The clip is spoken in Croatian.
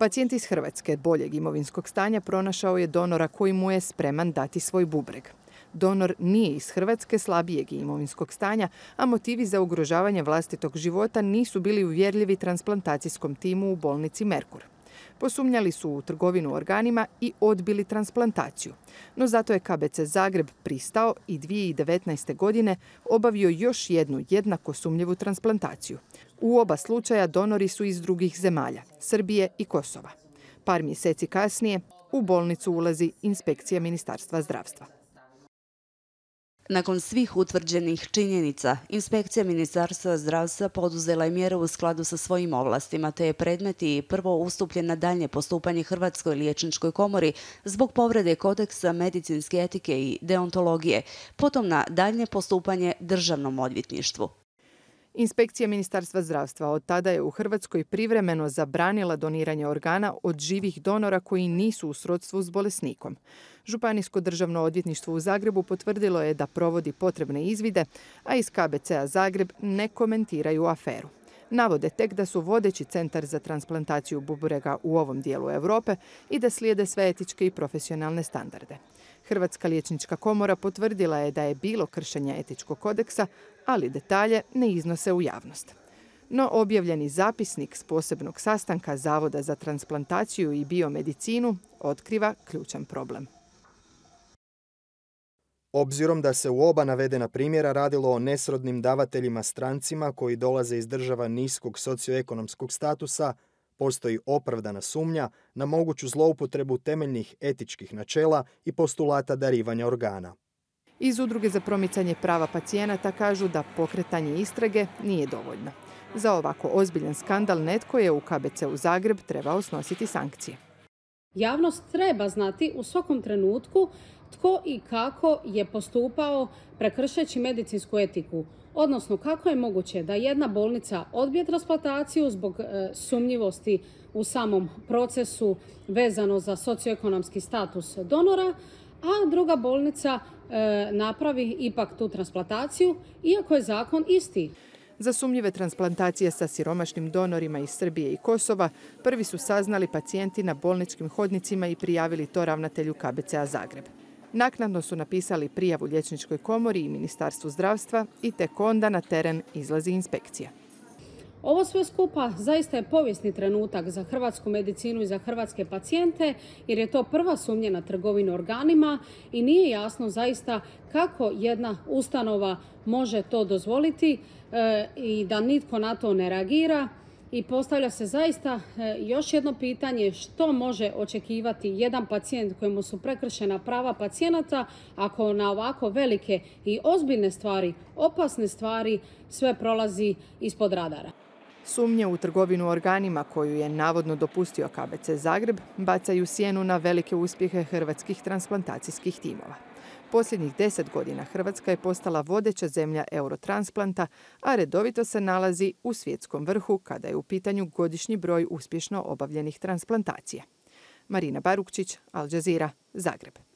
Pacijent iz Hrvatske boljeg imovinskog stanja pronašao je donora koji mu je spreman dati svoj bubreg. Donor nije iz Hrvatske slabijeg imovinskog stanja, a motivi za ugrožavanje vlastitog života nisu bili uvjerljivi transplantacijskom timu u bolnici Merkur. Posumnjali su u trgovinu organima i odbili transplantaciju. No zato je KBC Zagreb pristao i 2019. godine obavio još jednu jednako sumnjivu transplantaciju. U oba slučaja donori su iz drugih zemalja, Srbije i Kosova. Par mjeseci kasnije u bolnicu ulazi inspekcija Ministarstva zdravstva. Nakon svih utvrđenih činjenica, inspekcija Ministarstva zdravstva poduzela je mjere u skladu sa svojim ovlastima, te je predmeti prvo ustupljen na daljnje postupanje Hrvatskoj liječničkoj komori zbog povrede kodeksa medicinske etike i deontologije, potom na daljnje postupanje državnom odvjetništvu. Inspekcija Ministarstva zdravstva od tada je u Hrvatskoj privremeno zabranila doniranje organa od živih donora koji nisu u srodstvu s bolesnikom. Županijsko državno odvjetništvo u Zagrebu potvrdilo je da provodi potrebne izvide, a iz KBC-a Zagreb ne komentiraju aferu. Navode tek da su vodeći centar za transplantaciju bubrega u ovom dijelu Europe i da slijede sve etičke i profesionalne standarde. Hrvatska liječnička komora potvrdila je da je bilo kršenja etičkog kodeksa, ali detalje ne iznose u javnost. No objavljeni zapisnik s posebnog sastanka Zavoda za transplantaciju i biomedicinu otkriva ključan problem. Obzirom da se u oba navedena primjera radilo o nesrodnim davateljima strancima koji dolaze iz država niskog socioekonomskog statusa, postoji opravdana sumnja na moguću zloupotrebu temeljnih etičkih načela i postulata darivanja organa. Iz Udruge za promicanje prava pacijenata kažu da pokretanje istrage nije dovoljno. Za ovako ozbiljan skandal netko je u KBC u Zagreb trebao snositi sankcije. Javnost treba znati u svakom trenutku tko i kako je postupao prekršeći medicinsku etiku. Odnosno, kako je moguće da jedna bolnica odbije transplantaciju zbog e, sumnjivosti u samom procesu vezano za socioekonomski status donora, a druga bolnica e, napravi ipak tu transplantaciju, iako je zakon isti. Za sumnjive transplantacije sa siromašnim donorima iz Srbije i Kosova prvi su saznali pacijenti na bolničkim hodnicima i prijavili to ravnatelju KBCA Zagreb. Naknadno su napisali prijavu liječničkoj komori i Ministarstvu zdravstva i tek onda na teren izlazi inspekcija. Ovo sve skupa zaista je povijesni trenutak za hrvatsku medicinu i za hrvatske pacijente jer je to prva sumnja na trgovinu organima i nije jasno zaista kako jedna ustanova može to dozvoliti e, i da nitko na to ne reagira i postavlja se zaista e, još jedno pitanje što može očekivati jedan pacijent kojemu su prekršena prava pacijenata ako na ovako velike i ozbiljne stvari, opasne stvari sve prolazi ispod radara. Sumnje u trgovinu organima koju je navodno dopustio KBC Zagreb bacaju sjenu na velike uspjehe hrvatskih transplantacijskih timova. Posljednjih deset godina Hrvatska je postala vodeća zemlja eurotransplanta, a redovito se nalazi u svjetskom vrhu kada je u pitanju godišnji broj uspješno obavljenih transplantacija. Marina Barukčić, Al Jazeera, Zagreb.